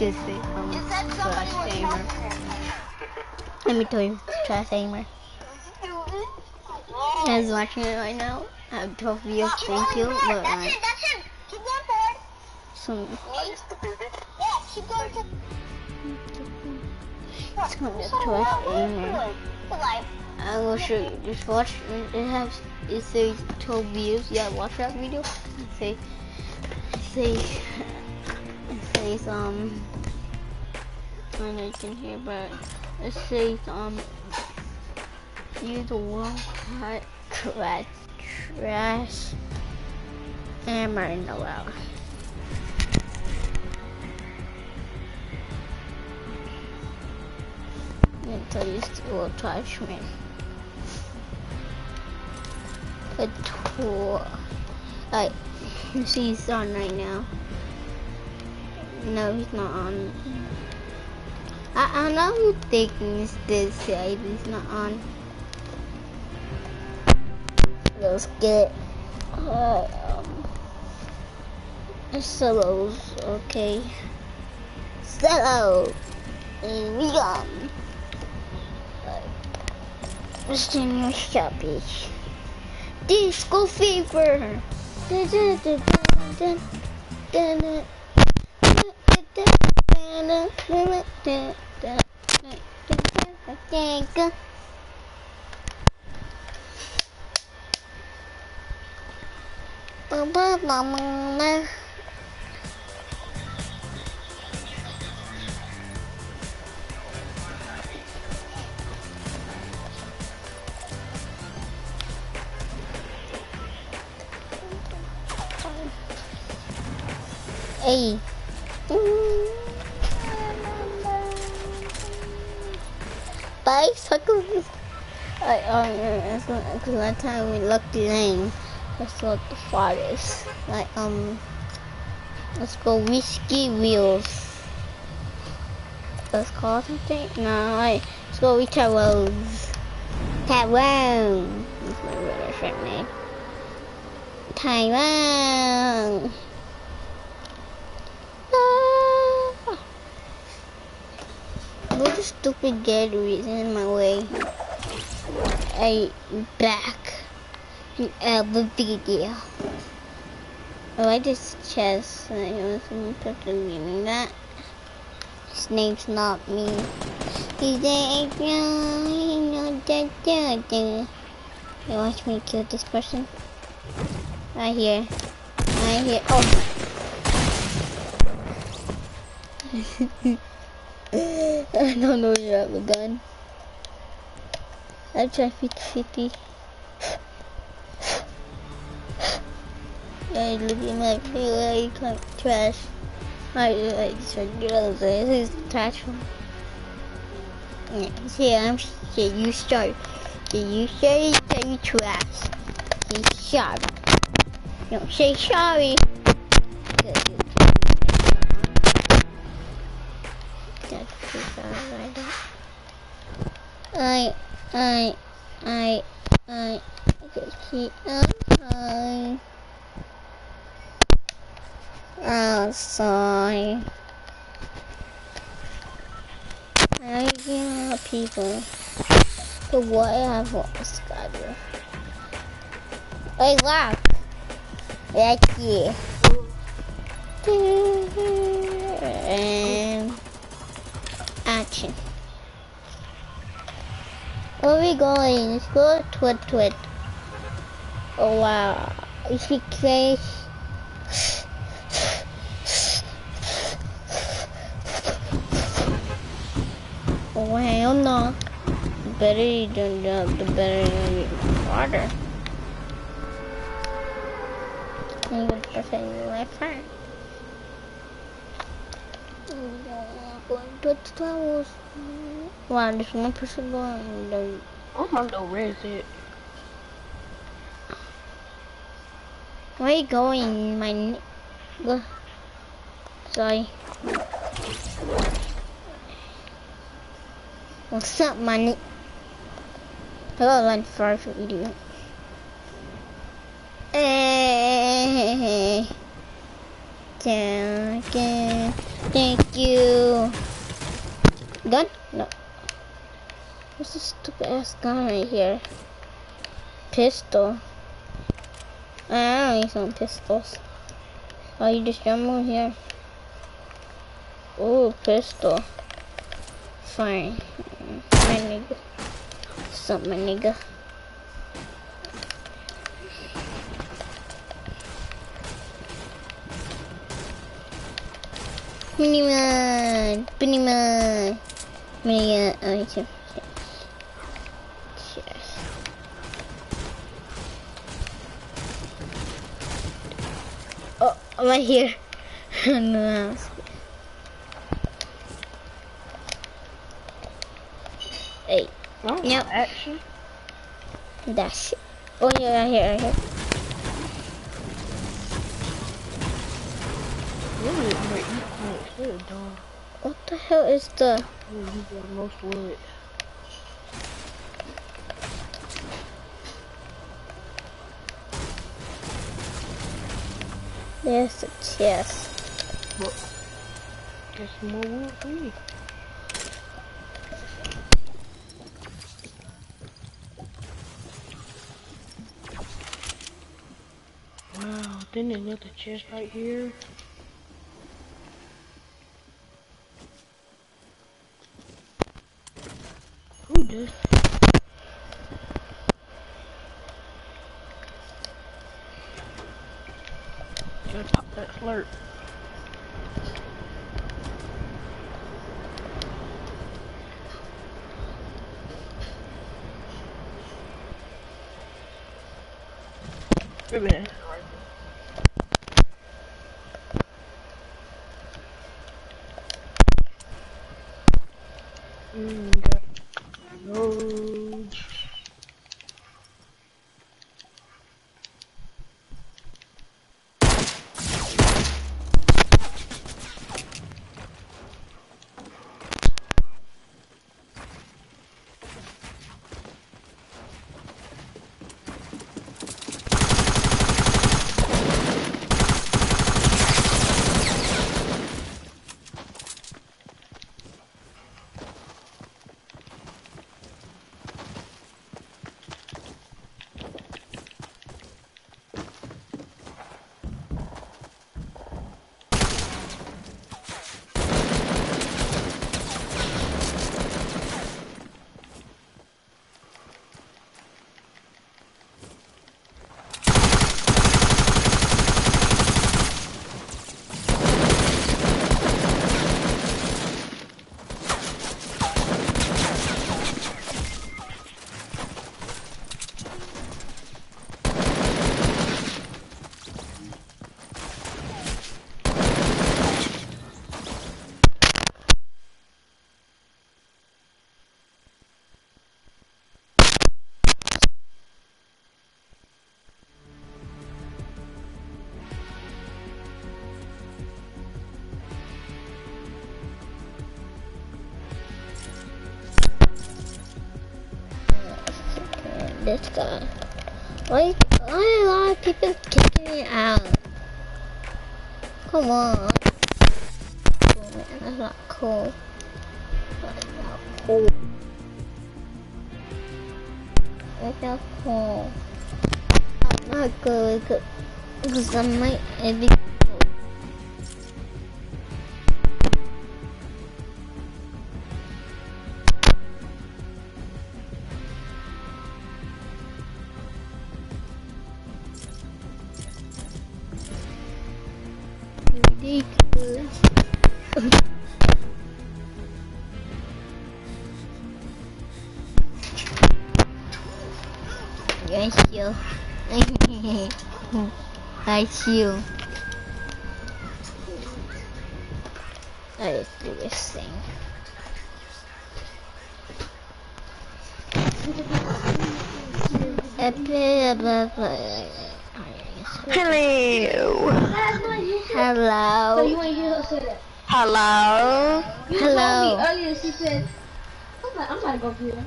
just say um, trash. Let me tell you, trash gamer. As watching it right now. I have 12 views, thank you. But like, That's him. Keep going forward. some Yeah, keep going to. it's gonna be trash. I will show you. Just watch. It has. It says 12 views. Yeah, watch that video. It say. It says. It says um. I can hear, but it says um. Use the cut trash trash hammer in the world. Until you still touch me. A tour. Like, you see he's on right now. No, he's not on. I, I know you think this side, he's not on. Let's get uh, um, solos, okay. Solo! And we go. Mr. New Shabby. Disco Fever! Dun, dun, dun, dun, dun, dun, dun. Baba mama Hey. Bicycles. I um, because that time we looked the lane. Let's look the farthest. Like um, let's go Risky Reels. Let's call something. No, like let's go with Tyrone. Tyrone. That's my brother's friend name. Tyrone. Ah. What a stupid Gatorade is in my way. I back of the video. I like this chest. I put the meaning that. His name's not me. His name's not You watch me kill this person? Right here. Right here. Oh. I don't know you have a gun. I try 50 I look at my face like trash. I like girls. This is trash. Yeah, see, I'm shit. You start. You say that you trash. You sorry. Don't say sorry. I, I, I, I, keep I. outside. I get people. But what I have lost, God. Hey, laugh. That's you. And action. Where are we going? Let's go twit twit. Oh wow. Oh, you speak English? Oh hell no. The better you don't jump, the better you get water. You would protect your life to the towers. Wow, there's one oh person going there. I don't know where is it. Where are you going, my n- Sorry. What's up, my n- I got lunch for for video. Hey, again. Thank you. Gun? No. What's this stupid ass gun right here? Pistol. I don't need some pistols. Oh, you just jump on here. Oh, pistol. Fine. My nigga. What's my nigga? Miniman! Miniman! Miniman! Oh, you too. Cheers. Oh, I'm right here. no, Hey, Oh, Yep. action. that's it. Oh, yeah, right here, right here. Really, I'm gonna eat points. Good dog. What the hell is the... Oh, you got most wood. There's a chest. Get some more wood for me. Wow, another chest right here. Why, why a lot of people kicking me out? Come on. Cool, man. That's not cool. That's not cool. That's not cool. I'm not good because I might be I you. Let's do this thing. Hello. Hello. So you want to hear her say that? Hello. Hello. earlier she said, I'm about, I'm about to go get it.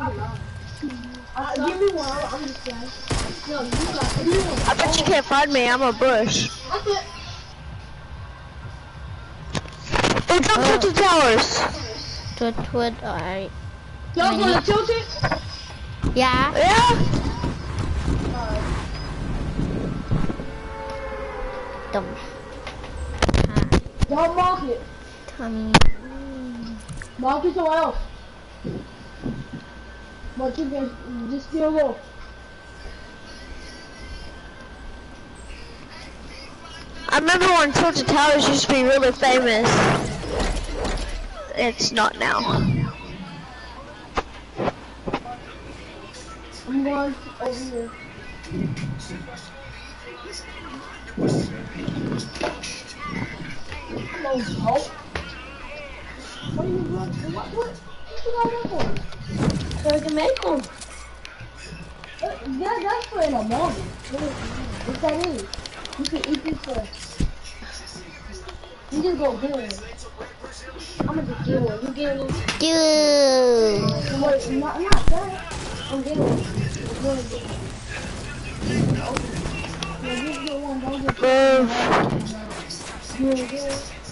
Uh, give me one. I'm just saying. No, you got give. I bet you can't find me. I'm a bush. Oh. I said, Hey, jump to the towers. Twit, twit, alright. Y'all gonna tilt it? Yeah. Yeah. Dumb. Y'all mark it. Tommy. Mark it somewhere else. But you can just still go. I remember when Tilted Towers used to be really famous. It's not now. I'm over here. No help. What are you doing? What? What? What got that for? So I can make them. Uh, That, that's for in the morning. What is? You can eat this first. You just go get one. I'm gonna just get one. You get one. Dude. Wait, not, not that. I'm getting one. I'm gonna get one. Yeah, just get one. Don't get Move.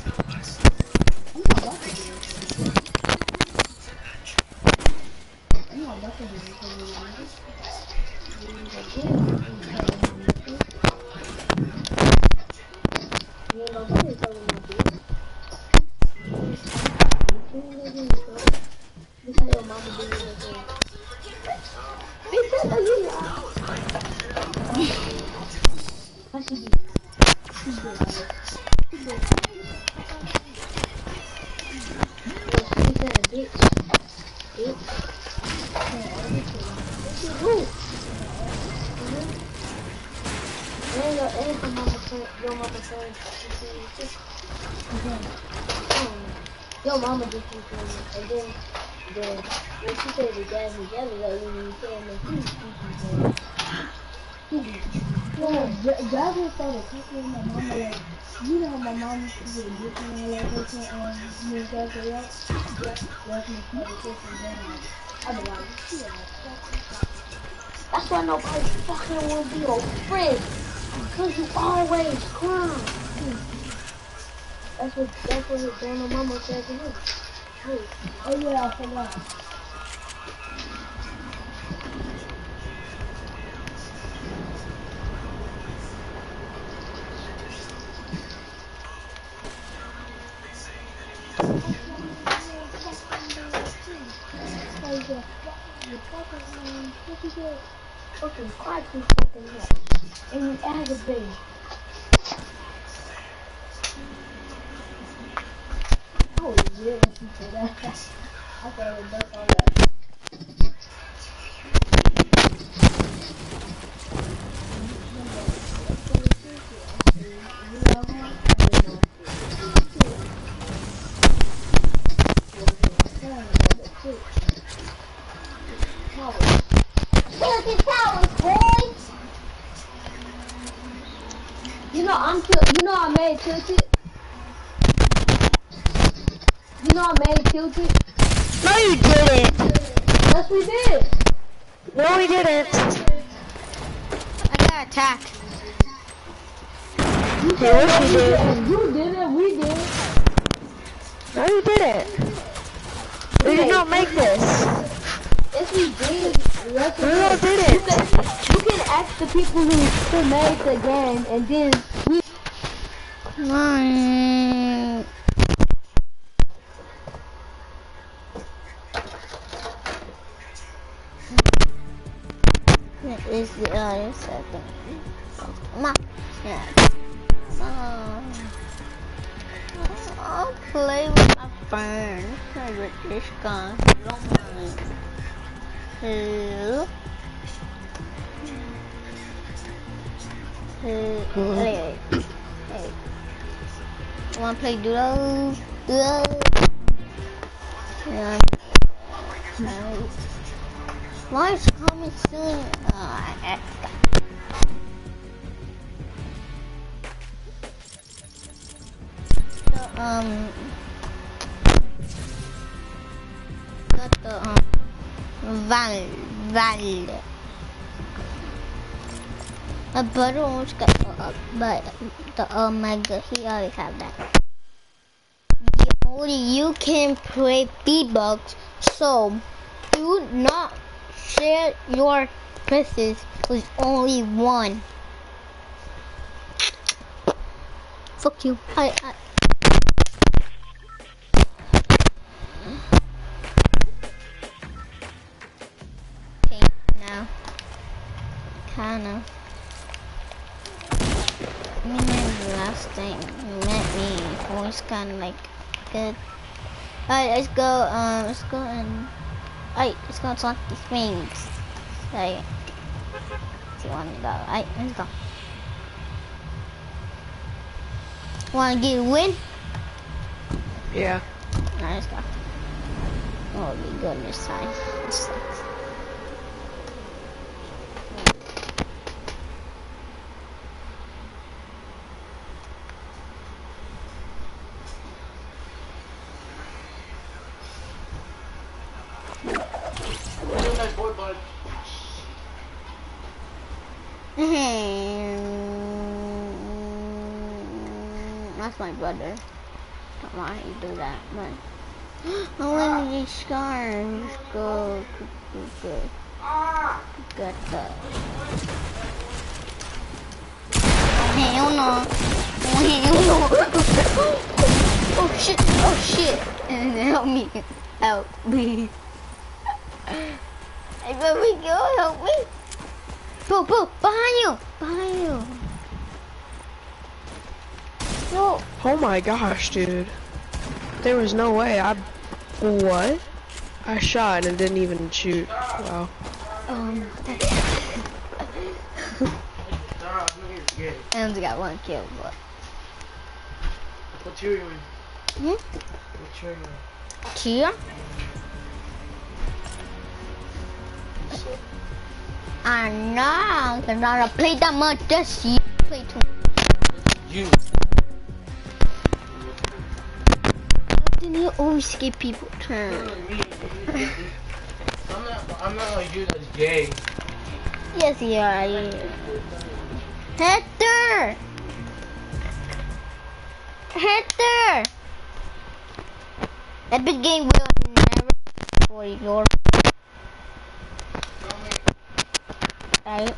That's why nobody fucking to be your friend. Cause you always cry. That's what that's what his grandma mama said to him. Oh yeah, I forgot. Fucking cry too fucking much. And you aggravate. Oh yeah, when she said that. I thought it was all that. You know I'm tilt. You know I made tilted. You know I made it. No, you didn't. Yes, we did. No, we didn't. I got attacked. Yeah, yes, you did. You did it, we did. No, you didn't. We did not make this. Yes, we did. Yes, we We all did. did You it. can, you can ask the people who, who made the game, and then we. Don't mind. Hello. Hey, hey, hey. Wanna play Doodle? Doodle? Yeah. Right. March coming soon. Uh, um, got the um, Val, Val. My brother almost got the, uh, but the Omega, he already have that. Only you can play V-Bucks, so do not share your presses with only one. Fuck you. I, I it was kinda like good. Alright, let's go, um, let's go and, alright, let's go talk these things. Alright. Do you want to go? Alright, let's go. Wanna get a win? Yeah. Alright, let's go. Oh, we good this time. This sucks. Mhm. That's my brother. Don't how you do that, but get scars. Go, go, go. Got that. Oh, hell no. Oh, hell no. Oh, shit. Oh, shit. Help me. Help me. Hey, where we go? Help me. Boo, boo, behind you. Behind you. No. Oh my gosh, dude. There was no way. I. What? I shot and didn't even shoot. Wow. Um, I only got one kill, but. What's your name? Hmm? What's your name? Kia? I know, cause I don't play that much this year. Play too You. Then you always give people turn. I'm not. I'm not like you. That's gay. Yes, you are. You. Hector! Hector! Epic game will never for your right.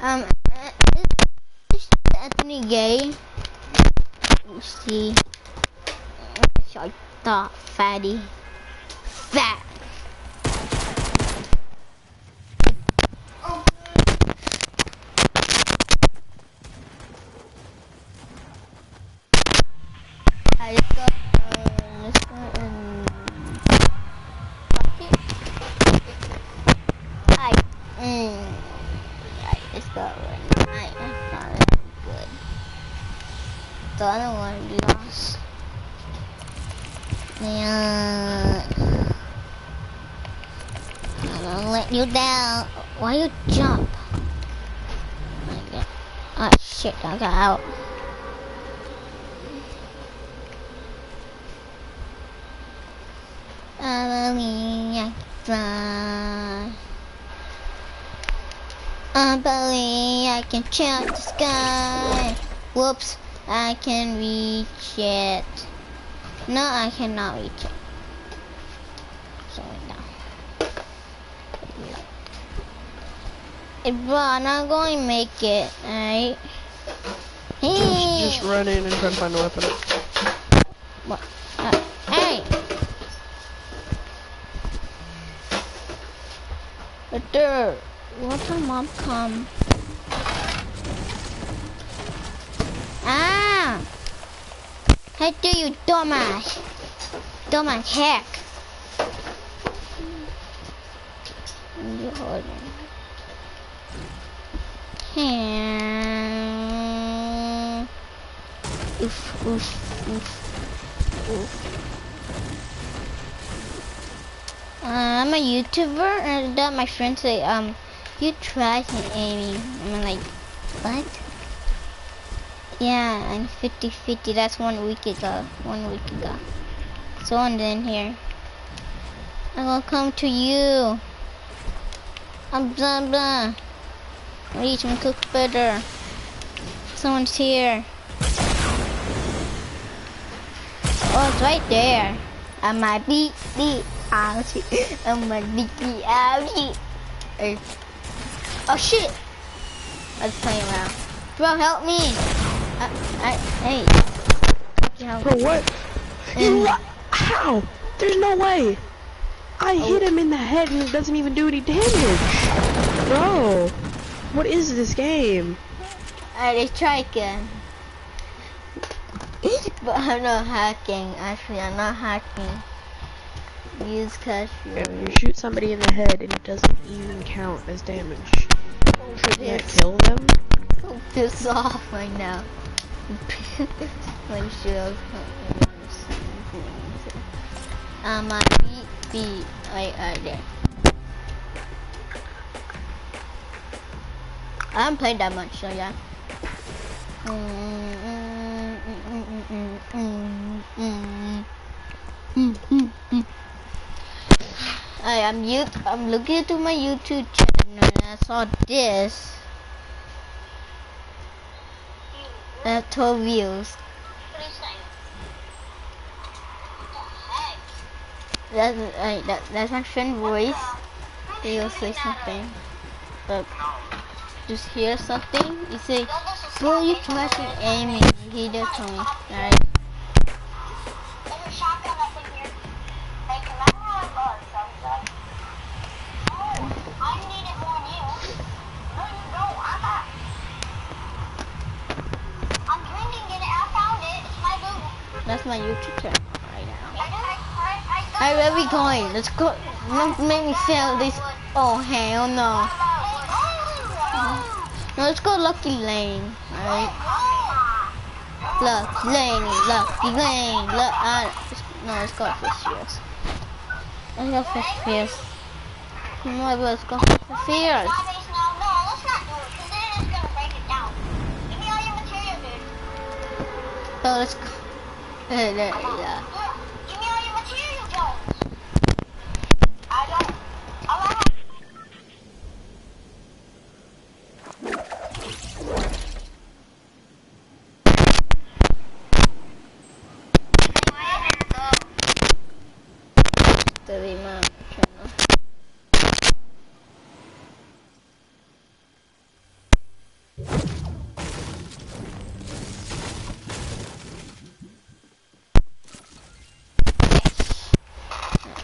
Um, uh, is Anthony gay? You see, shut the fatty, fat. I just got, uh, let's go and bucket. I, mm, right, let's go and I, that's not that good. The other one we lost. Yeah. I'm gonna let you down. Why you jump? Oh shit, I got out. Fly. I believe I can check the sky. Whoops, I can reach it. No, I cannot reach it. Sorry, no. Hey, bro, I'm not going to make it, alright? Hey! Just, just run in and try to find a weapon. What? Uh, hey! Victor, what time mom come? Ah! Hector, you dumbass! Dumbass heck! A YouTuber, and that my friends say, um, you trash me, Amy. I'm like, what? Yeah, I'm 50-50. That's one week ago. One week ago. Someone in here. I'm gonna come to you. I'm blah blah. Reach and cook better. Someone's here. Oh, it's right there. I might beat the ouchie. I might beat the ouchie. Hey. Oh shit! I was playing around. Bro, help me! I, I, hey. You Bro, what? Um, you li- How? There's no way. I oh. hit him in the head and it doesn't even do any damage. Bro, what is this game? Uh, Alright, let's try again. but I'm not hacking. Actually, I'm not hacking. Use cash. Yeah, you shoot somebody in the head and it doesn't even count as damage. Shouldn't that kill them? Oh, piss off right now. Like shield. Um, my beat beat right, right there. I haven't played that much, so yeah. I am you. I'm looking into my YouTube channel and I saw this. Uh, 12 views. That's that, that's my friend voice. He'll say something, but just hear something. You say, "Bro, you flashing aiming." He told me. Alright. Right now. Alright, where we going? Let's go. Don't make me sell this. Oh hell no. No, let's go Lucky Lane. Alright. Lucky Lane, Lucky Lane. Look, uh, no, let's go Fish Fields. Let's go Fish Fields. No, let's go Fish. Oh, let's go. Uh, there, yeah. The remote channel.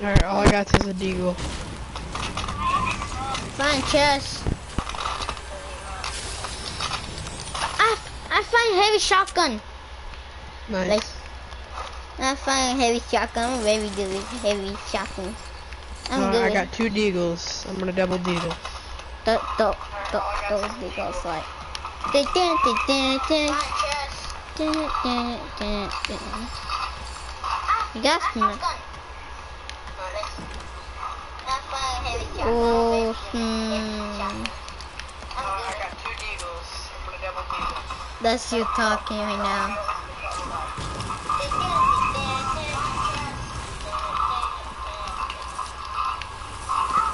Alright, all I got is a deagle. Find chest. I I find heavy shotgun. Like Nice. I find heavy shotgun. I'm very good with heavy shotguns. I'm Uh, good. I got two deagles. I'm gonna double deagle. th- th- th- those big old like. Dun, dun, dun, dun, dun. Dun, dun, dun, dun. You got some. Oh, hmm. I got two deagles. I'm gonna double deagle. That's you talking right now.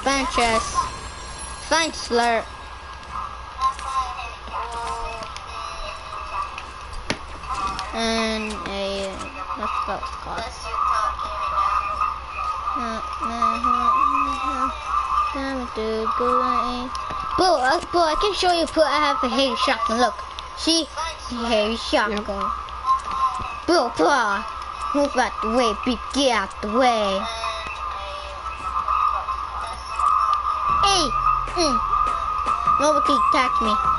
Find chest. Find slurp. And a what's that called? Boo, uh, boo, I can show you. Boo, I have a heavy shotgun. Look, see, heavy shotgun. Boo, boo, move out the way, big, get out the way. Hey, mm. nobody attack me.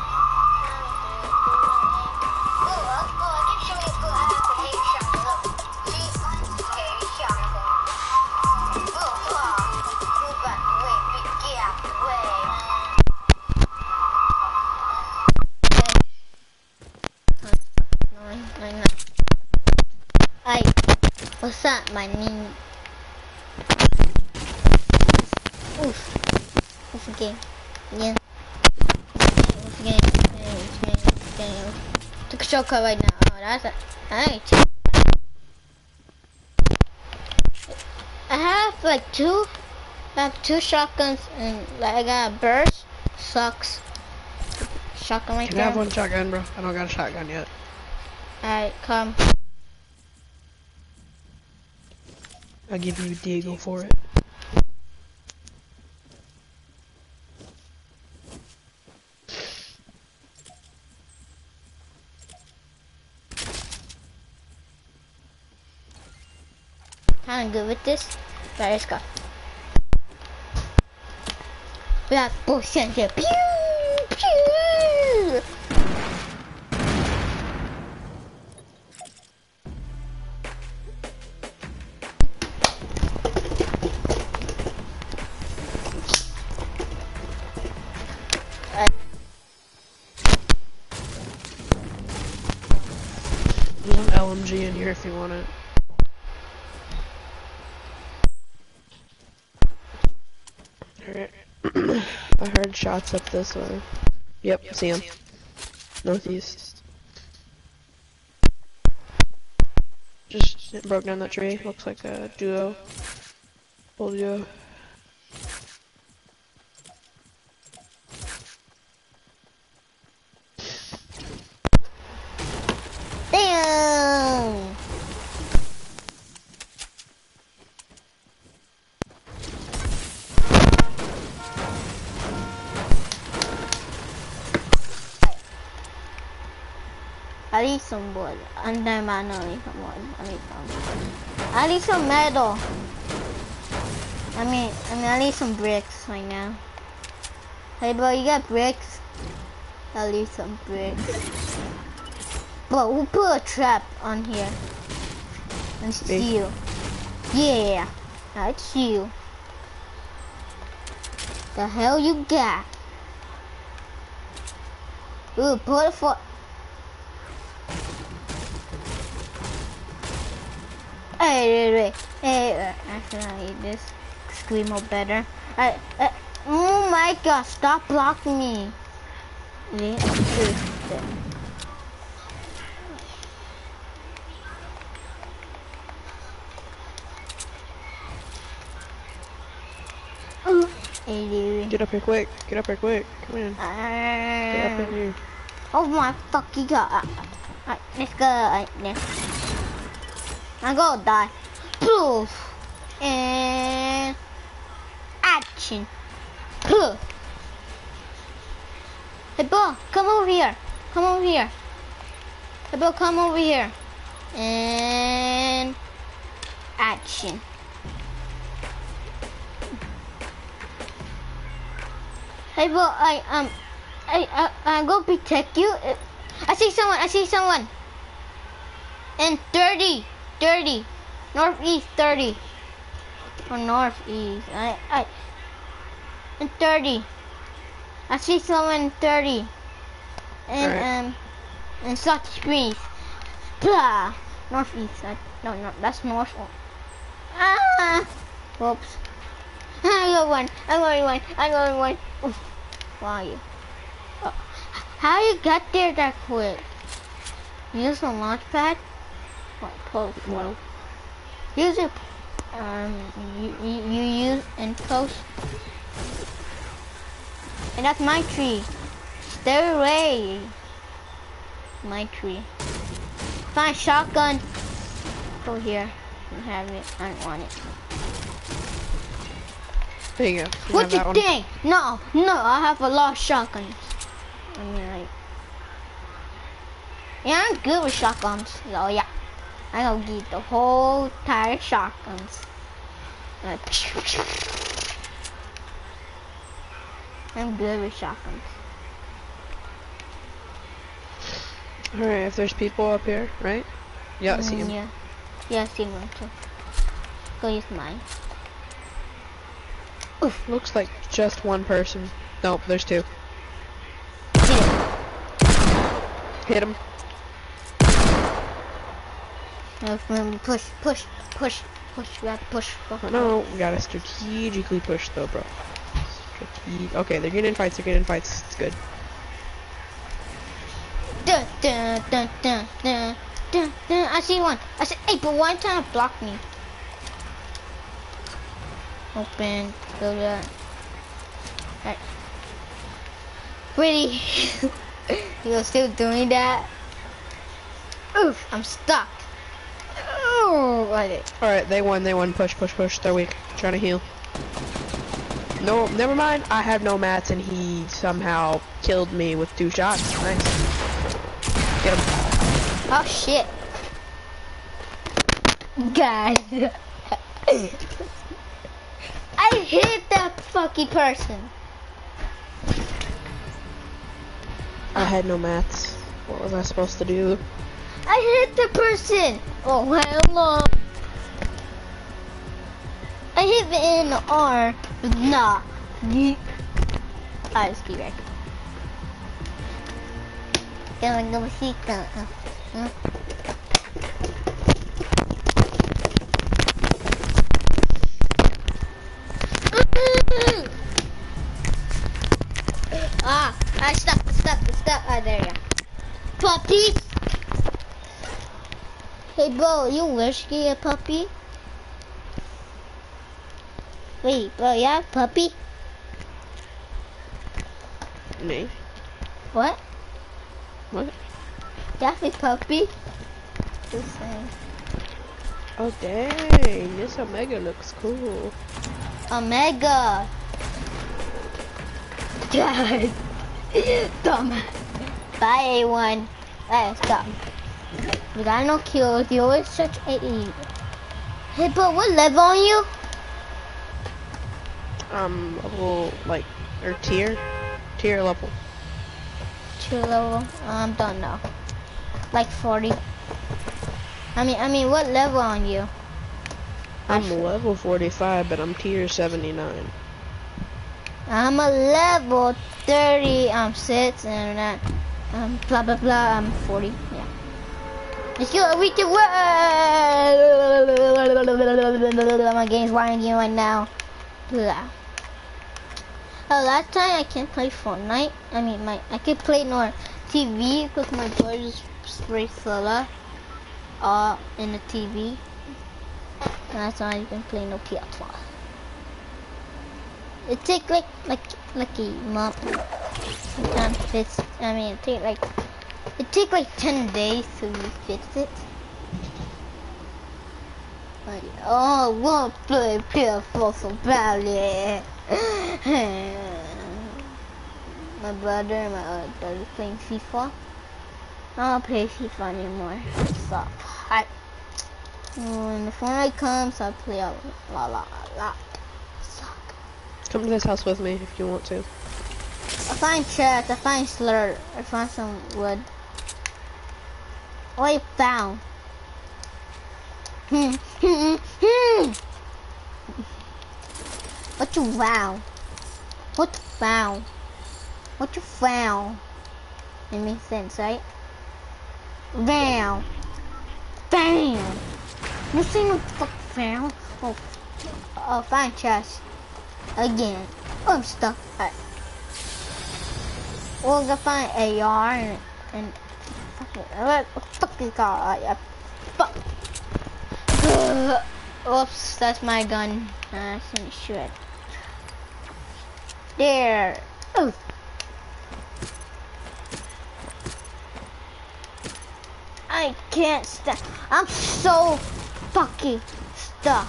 Oof. What's the game? Yeah. What's the game? What's the game? What's the game? Game? Took a shortcut right now. Oh, that's a. Alright. I have like two. I have two shotguns and like I got a burst. Sucks. Shotgun right Can I have one shotgun, bro? I don't got a shotgun yet. Alright, come. I'll give you Diego for it. Kinda good with this. Right, let's go. Black bull sensor. Pew! Pew! There's an LMG in here if you want it. Alright. I heard shots up this way. Yep, see him. Northeast. Just broke down that tree. Looks like a duo. Full duo. Damn! I need some wood. I know I need some wood. I need some. I need some metal. I mean, I mean, I need some bricks right now. Hey, bro, you got bricks? I need some bricks. Bro, we'll put a trap on here. And steal. Yeah, that's you. The hell you got? Ooh, put it for. Hey, wait, wait, hey, uh, actually, I need this. Scream up better. I, uh, oh my god, stop blocking me. Uh. Get up here quick. Get up here quick. Come in. Get up in Uh, here. oh my fucking god. Alright, let's go. Alright, let's. I'm gonna die. Poof. And action. Poof. Hey, Bo, come over here. Come over here. Hey, Bo, come over here. And action. Hey, Bo, I um, I I I'm gonna protect you. I see someone. I see someone. And 30, 30, northeast 30, or northeast. I I. And 30. I see someone 30. And Alright. um, and Scotch Springs. Blah. Northeast. I, no, no, that's north. Ah. Whoops. I got one. I got one. I got one. Oof. Why you? Uh, how you got there that quick? You Use the launch pad? What post? No. Use it. Um, you, you, you use in post. And that's my tree. Stay away. My tree. Find shotgun. Go here. You have it. I don't want it. There you go. You What you that one. think? No, no, I have a lot of shotguns. I mean, like, yeah, I'm good with shotguns. So yeah, I gonna get the whole entire shotguns. I'm good with shotguns. Alright, if there's people up here, right? Yeah, I see Mm, him. Yeah, yeah, I see one too. Go use mine. Oof, Looks like just one person. Nope, there's two. Hit him. No, push, push, push, push. We have to push. Oh, no, we gotta strategically push though, bro. Strate- okay, they're getting in fights, they're getting in fights. It's good. Dun, dun, dun, dun, dun, dun, dun. I see one. I see. Hey, but why trying to block me? Open. Go there. Alright. Pretty. You're still doing that? Oof, I'm stuck. Oh, right. Alright, they won, they won. Push, push, push. They're weak. Trying to heal. No, never mind. I have no mats and he somehow killed me with two shots. Nice. Get him. Oh shit. Guys. I hit that fucking person. I had no mats. What was I supposed to do? I hit the person. Oh hell no. I hit the N R. nah. Yeet. I just be right. Gonna go see that. Ah, I stuck, stuck, stuck. Ah, there you go. Puppy. Hey, bro, you wish to get a puppy? Wait, bro, you have a puppy? Me? What? What? You have a puppy? Just saying. Oh dang, this Omega looks cool. Omega. God. Dumb. Bye, A1. That's dumb. You got no kills. You're always such a. Hey, but what level are you? Um, level, like, or tier? Tier level. Tier level. I'm done now. Like 40. I mean, I mean, what level on you? I'm level 45, but I'm tier 79. I'm a level 30. I'm six and that. Um, blah blah blah. I'm 40. Yeah. Let's go. We can work. My game's lagging right now. Blah. Oh, last time I can't play Fortnite. I mean, my I could play no TV because my brother's spray solar uh in the TV. And that's why I can play no PS4. It take like like like a month. Sometimes fix. I mean, it take like it take like ten days to fix it. Like, oh, I want to play PS4 so badly. my brother and my other brother playing FIFA. I don't play FIFA anymore. Sucks. I, when the Fortnite comes, I play a lot, lot, lot. Suck. Come to this house with me if you want to. I find chest, I find slur, I find some wood. You found? Hmm, hmm, hmm. What you found? What you found? What you found? It makes sense, right? Bam! Bam! You seen the fuck found? Oh, oh, find chest. Again. Oh, I'm stuck. Alright. We're gonna find AR and, and fuck it. What the fuck is called? Uh, yeah. Fuck. Ugh. Oops, that's my gun. Uh, I shouldn't shoot. There. Oh. I can't stand. I'm so fucking stuck.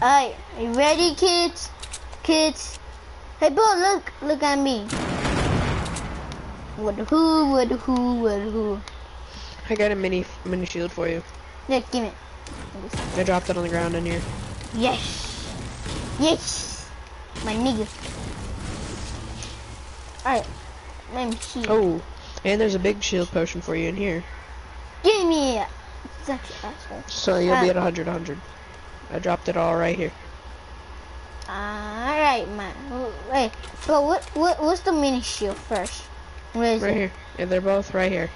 Alright, you ready, kids? Kids. Hey, bro, look, look at me. What who, what who, what who? I got a mini mini shield for you. Yeah, give me. I dropped it on the ground in here. Yes. Yes. My nigga. Alright. Let me see. Oh, and there's a big shield potion for you in here. Give me it. Such an asshole. So you'll be uh, at 100, 100. I dropped it all right here. Alright, man. Wait, but what, what, what's the mini shield first? Where is Right it? here. And they're both right here.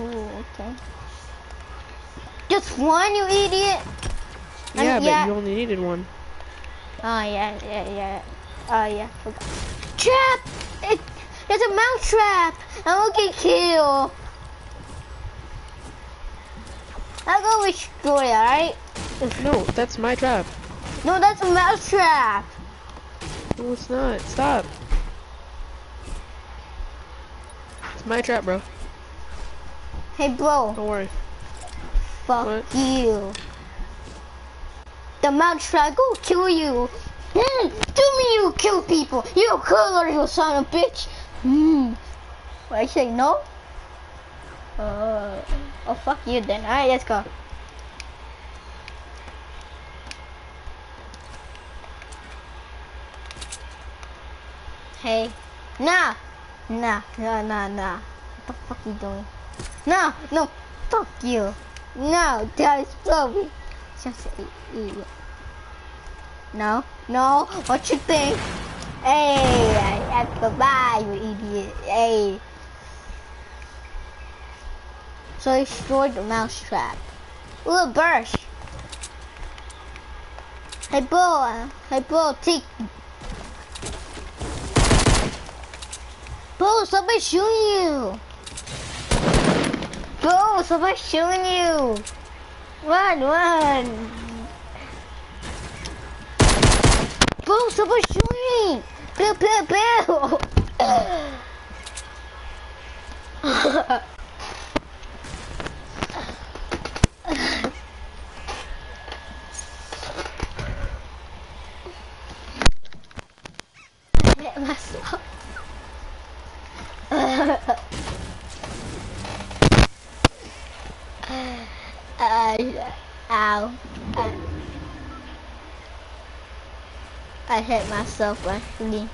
Ooh, okay. Just one, you idiot? I Yeah, but yeah. you only needed one. Oh yeah, yeah, yeah. Oh yeah. Forgot. Trap! It, there's a mouse trap. I'm gonna get killed. I'll go with Gloria, alright? No, that's my trap. No, that's a mouse trap. No, it's not. Stop. It's my trap, bro. Hey, bro. Don't worry. Fuck What? you. The mouse trap will kill you. Mm, do me you kill people. You killer, you son of a bitch. Hmm. What I say no? Uh, oh fuck you then. Alright, let's go. Hey. Nah. Nah. Nah, nah, nah. What the fuck you doing? No, no. Fuck you. No, that is Chloe. Just an idiot. No, no. What you think? Hey, I have to buy you idiot. Hey. So I destroyed the mousetrap. Ooh, burst. Hey, boy. Hey, boy, take. Bro, somebody shooting you. Bro, somebody shooting you. Run, run. Bro, somebody shooting. Pew, pew, pew. I hit myself. uh, ow. Uh, I hit myself actually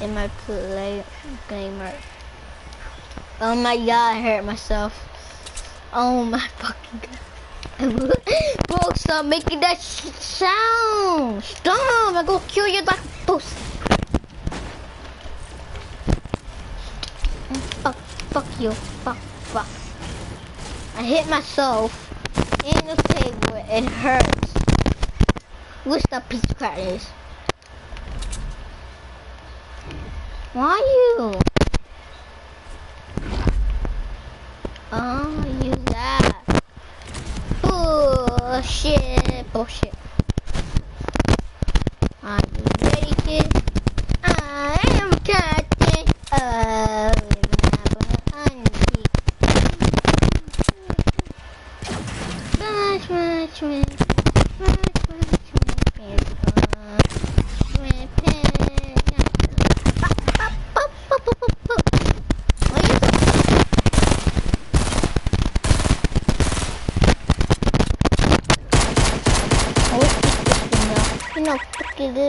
in my play gamer. Oh my god, I hurt myself. Oh my fucking god. Bro, stop making that sound. Stop, I'm gonna kill you like a. Fuck, fuck you, fuck, fuck. I hit myself in the table, it hurts. What's that of crap is? Why you? Oh, you that. Bullshit, bullshit.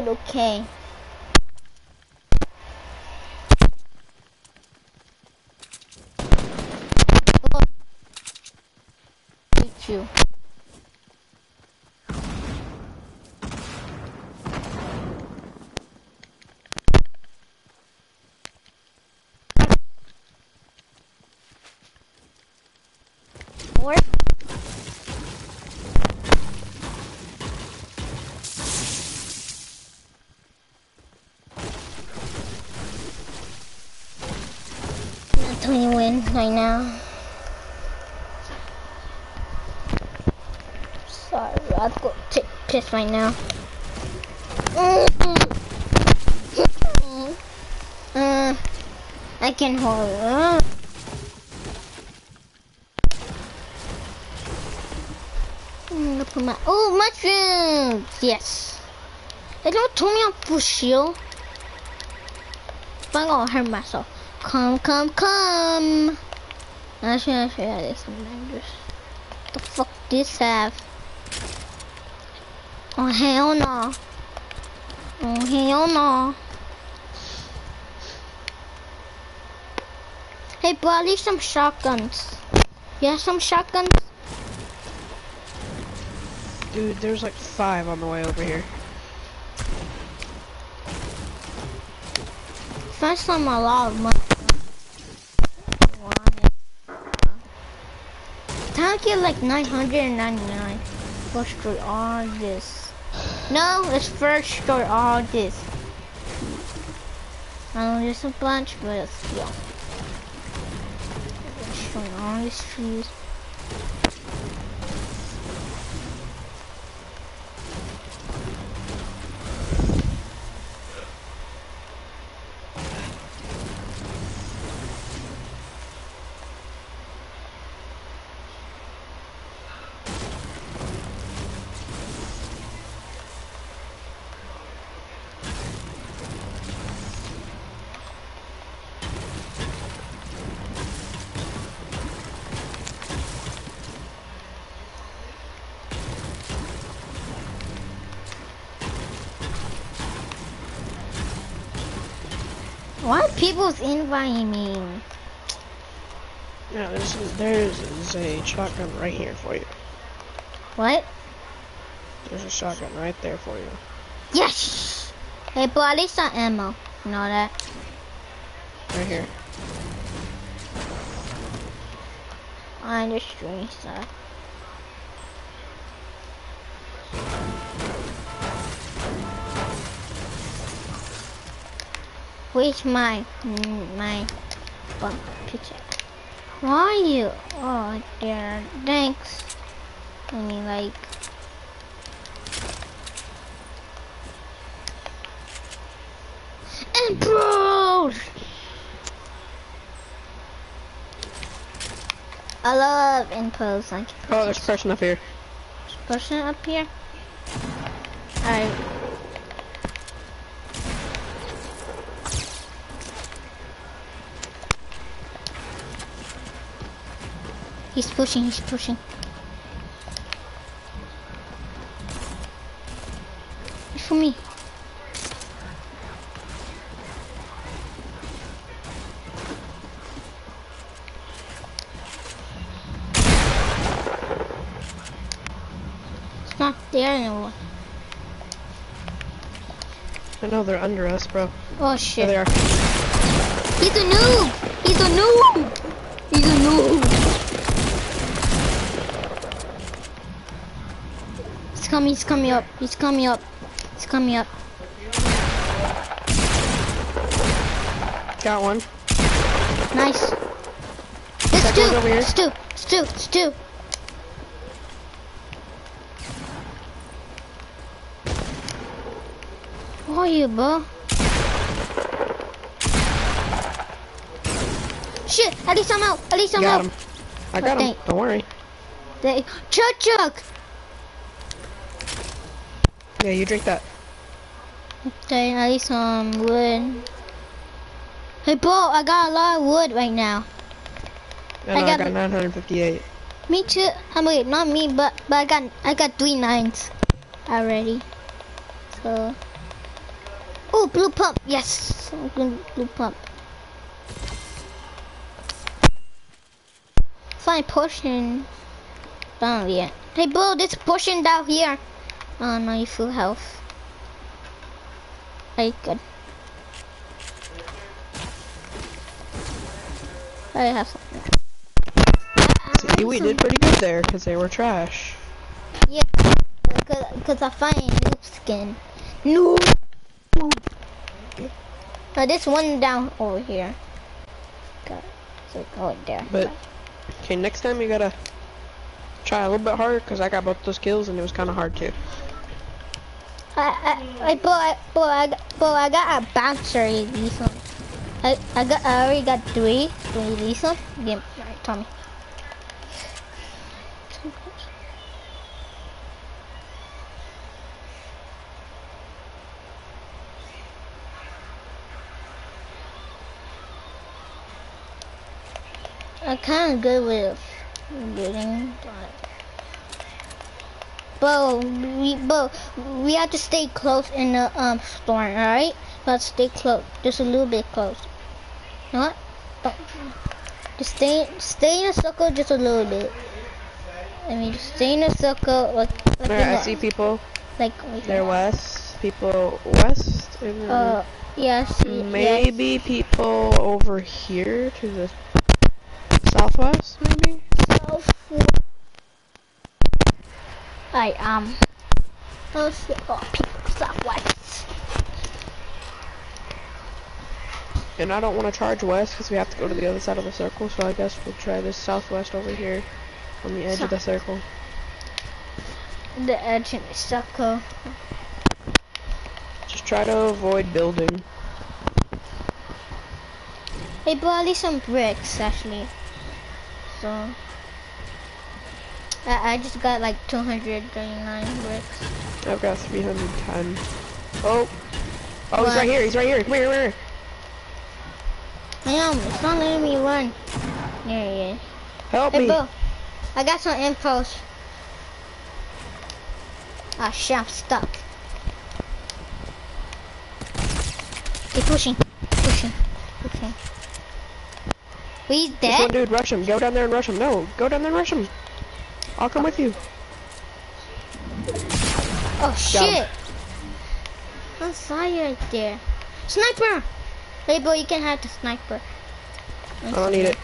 Little K. Look. Hate you. Right now. Sorry, I've got to piss right now. I can hold it. I'm gonna put my oh mushrooms. Yes. They don't tell me I'm shield. I'm gonna hurt myself. Come, come, come. I should actually have this dangerous. What the fuck this have? Oh hell no. Oh hell no. Hey bro, I need some shotguns. You have some shotguns? Dude, there's like five on the way over here. First time a lot of money. Time to get like 999. First destroy all this. No, let's first destroy all this. I know there's a bunch, but it's still. Destroy all these trees. Why people's inviting me? Yeah, there's, there's a shotgun right here for you. What? There's a shotgun right there for you. Yes! Hey, but at least I ammo. You know that? Right here. I'm destroying stuff. Where's my mm, my bump picture? Why are you? Oh, there. Thanks. I mean, like. Improved. I love impos like Oh, there's a person up here. person up here. Alright. He's pushing, he's pushing. It's for me. It's not there anymore. I know they're under us, bro. Oh There shit. they are. He's a noob! He's a noob! He's a noob! Coming, he's coming up. He's coming up. He's coming up. Got one. Nice. Second one's over here. Let's do. Let's do. Where are you, bro? Shit! At least I'm out. At least I'm Got out. him. I got him. Okay. Don't worry. They, Chuck Chuck! Yeah, you drink that. Okay, at least some wood. Hey, bro, I got a lot of wood right now. I I know, I got got 958. Me too. I'm mean, not me, but but I got I got three nines already. So. Oh, blue pump. Yes, blue, pump. Fine potion. Down yet. Hey, bro, this potion down here. Oh no, you full health. Hey, good. I have something. See, we did pretty good there because they were trash. Yeah, because I find noob skin. Noob! Now this one down over here. Got so go there. But okay, next time you gotta try a little bit harder because I got both those kills and it was kind of hard too. I, I, I, I, boy, I, I got a bouncer these one. I, I got, I already got three. Three one. Give, alright, Tommy. I'm kind of good with getting, uh, but. We, but we have to stay close in the um storm, all right? But stay close, just a little bit close. You know what? Just stay, stay in a circle just a little bit. I mean, just stay in a circle like, like, Alright, I see people. like, like They're west. People west. Uh, yeah, I see, maybe people over here to the southwest, maybe. I um. Shit! Oh, people southwest. And I don't want to charge west because we have to go to the other side of the circle. So I guess we'll try this southwest over here on the edge of the circle. The edge in the circle. Just try to avoid building. Hey, but at least some bricks actually. So I, I just got like 239 bricks. I've got 310. Oh. Oh, he's right here. He's right here. Come here, come here. I am. It's not letting me run. There he is. Help Hey, me. bro. I got some infos. Ah, shit, I'm stuck. Keep pushing. Pushing. Okay. Wait, he's This one dead? dude, rush him. Go down there and rush him. No, go down there and rush him. I'll come with you. Oh shit! I saw you right there. Sniper! Hey boy, you can have the sniper. I don't need it.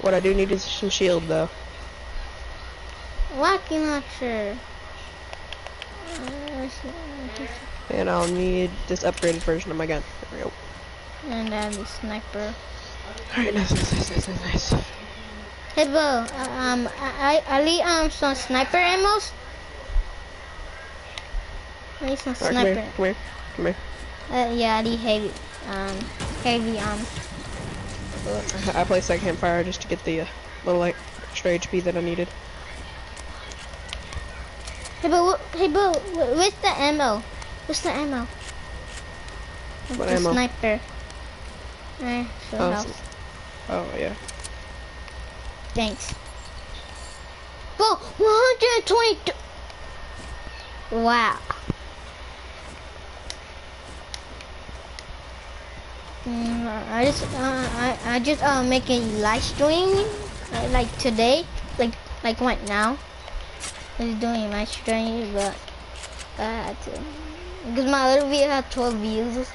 What I do need is some shield though. Lucky launcher. And I'll need this upgraded version of my gun. There we go. and then the sniper. Alright, nice, nice, nice, nice, nice. Hey bro, um, I I need um some sniper ammos. I need some Alright, come here, sniper. come here, come here. Uh, yeah, I need heavy, um, heavy um. I placed that campfire just to get the uh, little like extra HP that I needed. Hey bro, hey bro, where's the ammo? Where's the ammo? What the ammo? sniper. Eh, so Oh, Oh yeah. Thanks. Bro, 122. Wow. Mm, I just, uh, I, I just uh, make a live stream uh, like today, like like right now. I was doing live stream, but I had to because my other video had 12 views,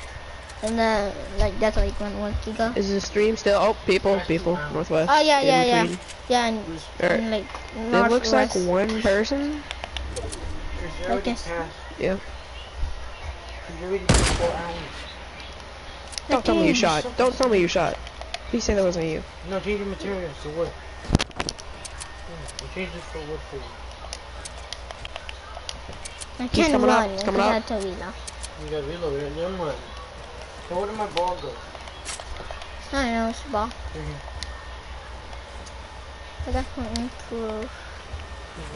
and uh, like that's like one one giga. Is the stream still? Oh, people, people, northwest. Oh yeah, yeah, yeah, between. yeah, and, Alright. and like It looks like one person. Chris, you already guess- passed. Yeah. You already did four hours. Don't tell me you shot. Don't tell me you shot. Please say that wasn't you. No, change the materials to wood. Yeah, we changed it for wood for you. I He's can't coming up, run. he's because coming I up. had to reload. You got reload it, then run. So where did my ball go? Mm-hmm. I don't know, it's a ball. Here, here. I got to improve.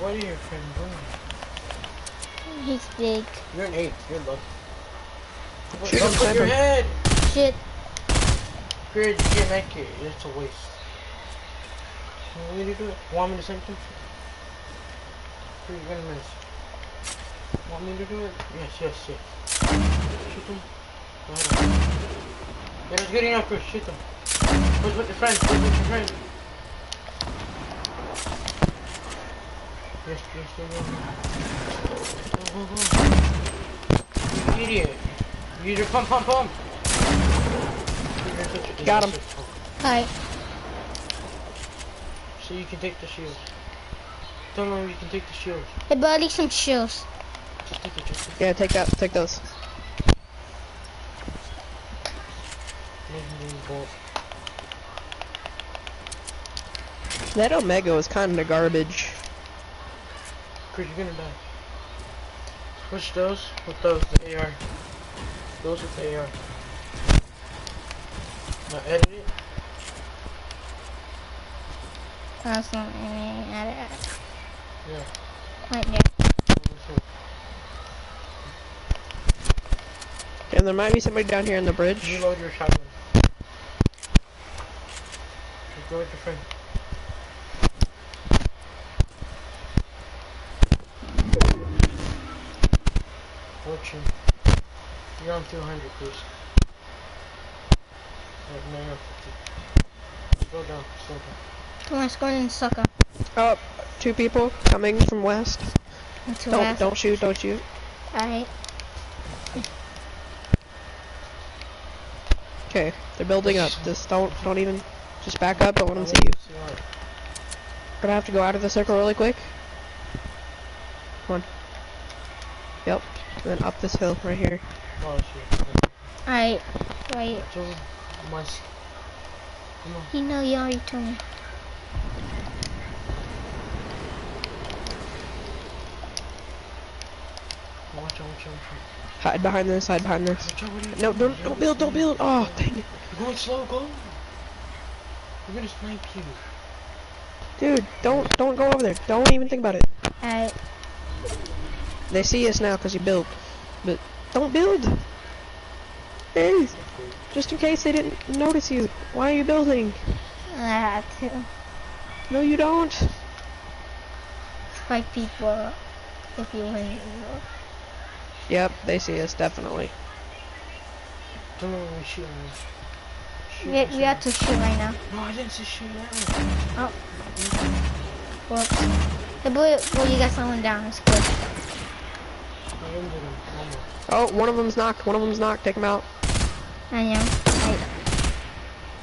What are your friends doing? He's big. You're an eight. You're lucky. Shoot Don't him, put your him. head. Shit. Grid, you can't make it. It's a waste. You want me to do it? Want me to send you? You're gonna miss. Want me to do it? Yes, yes, yes. Shoot them. Go ahead. Yeah, that's good enough, to Shoot them. Who's with your friend? Who's with your friend? Yes, yes, yes, yes. Go, go, go. You idiot. Use your pump, pump, pump. You're such a- Got him. Alright. So you can take the shield. Tell them you can take the shield. Hey, but I some shoes. Just take it, just take Yeah, take that. Take those. It. Legendary bolt. That Omega was kind of garbage. Chris, you're gonna die. Switch those with those, the AR. Those with the AR. Now edit it. That's not any other. Yeah. Right there. And there might be somebody down here on the bridge. Reload your shotgun. Just go with your friend. Fortune. You're on 200, please. Right, no, you're on 50. Slow down, slow down. Come on, score in soccer. Oh, two people coming from west. Into Don't last. don't shoot. Don't shoot. Alright. Okay, they're building up. Just don't don't even. Just back up. Don't let them I see want you. to see what- Gonna have to go out of the circle really quick. Come on. Yep. And then up this hill right here. Oh, shit. Alright. Right. Watch over my s- Come on. You know you already told me. Watch out, watch out, watch out. Hide behind this. Hide behind this. Watch out, what are you No, don't don't build. Don't build. Oh, dang it, You're going slow, go. We're gonna snipe you. dude. Don't don't go over there. Don't even think about it. Alright. They see us now because you built, but don't build. Hey, just in case they didn't notice you. Why are you building? I had to No, you don't. fight people if you win. Yep, they see us definitely. Tell me when we shoot me. shoot. We, I we said- have to shoot right now. No, I didn't say shoot now. Oh. Whoops. The boy, well, you got someone down. It's good. I ended him. Almost. Oh, one of them's knocked. One of them's knocked. Take him out. I know. Right.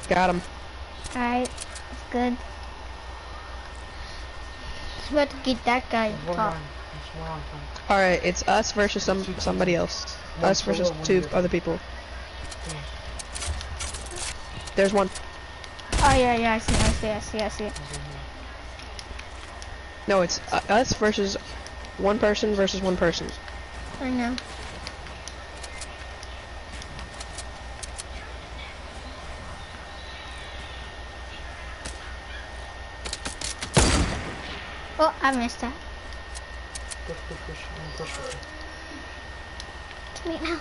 Got him. Alright. It's good. Just about to get that guy One top. on. It's one on time. All right, it's us versus some somebody else. Us versus two other people. There's one. Oh, yeah, yeah. I see, I see, I see, I see. No, it's uh, us versus one person versus one person. I know. Oh, I missed that. Push, push, push. Push, push. To me now.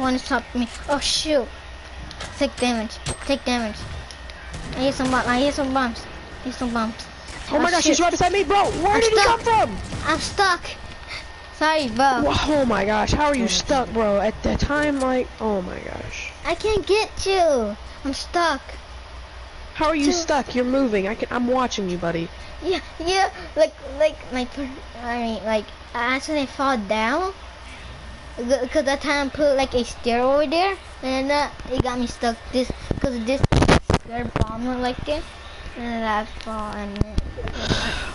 One is top me. Oh shoot! Take damage. Take damage. I hear some bombs. I hear some bombs. I hear some bombs. Oh my oh, gosh, shit. he's right beside me, bro. Where I'm did he stuck. come from? I'm stuck. Sorry, bro. Oh my gosh, how are you oh, stuck, bro? At the time, like, oh my gosh. I can't get you. I'm stuck. How are you Dude. stuck? You're moving. I can. I'm watching you, buddy. Yeah, yeah. Like, like my. I mean, like, actually, I fall down. Because that time I put like a stair over there, and then uh, it got me stuck. This, because this stair bomb went like this, and I fall and then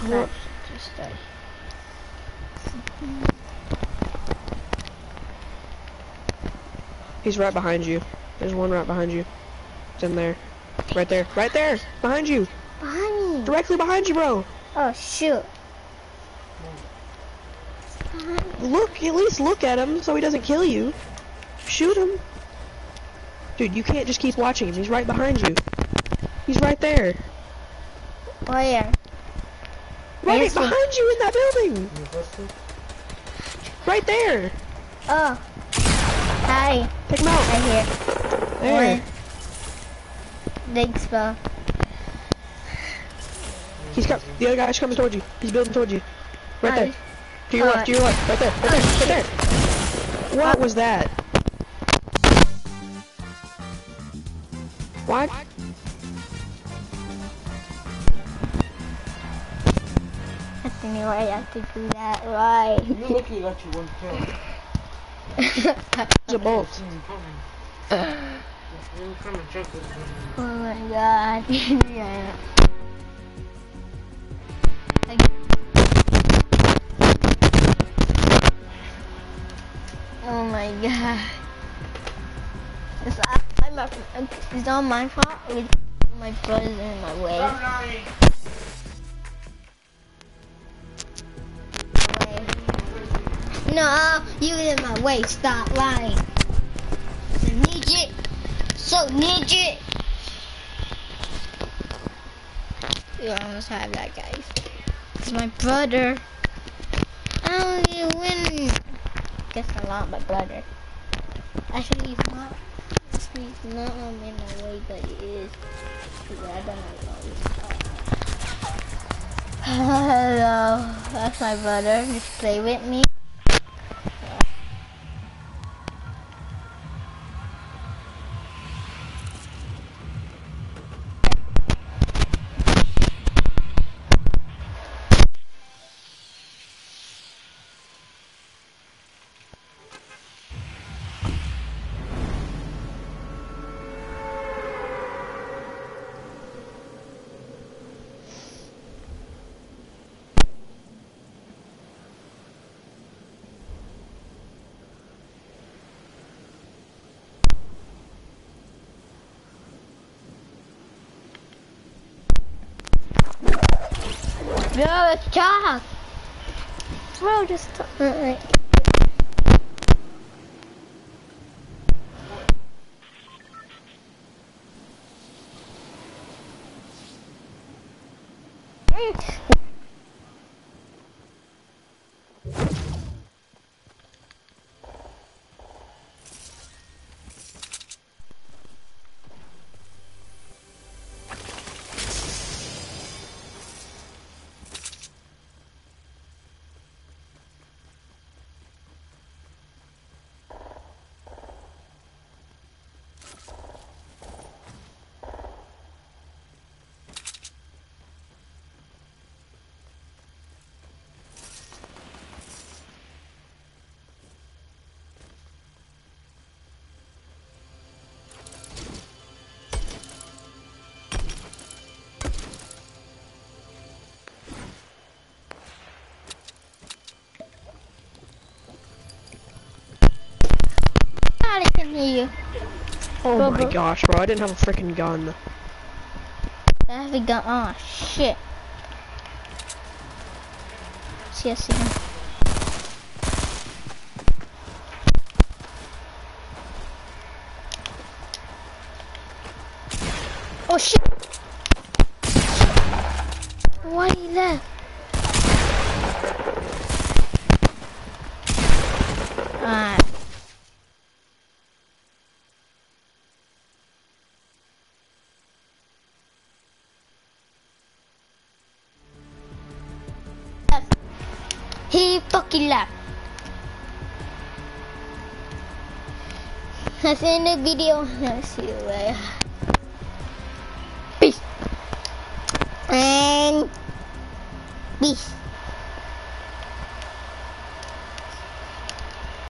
I got stuck. He's right behind you. There's one right behind you. It's in there. Right there. Right there. Behind you. Behind me. Directly behind you, bro. Oh shoot. Look, at least look at him so he doesn't kill you. Shoot him. Dude, you can't just keep watching him. He's right behind you. He's right there. Oh yeah. Right Yes, sir. behind you in that building. Right there. Oh. Hi. Take him out. Right here. There. One. Thanks, bro. He's got the other guy's coming towards you. He's building towards you. Right Hi. there. To your Oh, left, to your left. Right there. Right there. Right there. What was that? Why? the think way I have to do that right. You lucky you got you one kill. It's a bolt. Coming. You come and check this one. oh my god. yeah. My god. It's, I, I'm a, it's not my fault. It's my brother's in my way. No, you in my way. Stop lying. So need it. So need it. You almost have that, guys. It's my brother. Oh, you win. Guess lot, my brother. Actually, he's not. He's not um, in my way, but he is. Because I don't know. Hello, that's my brother. Just play with me. Bro, let's talk. Bro, just You. Oh Bro, my bro. gosh, bro, I didn't have a freaking gun. I have a gun. Oh shit. See, I see him. That's in the video. I'll see you later.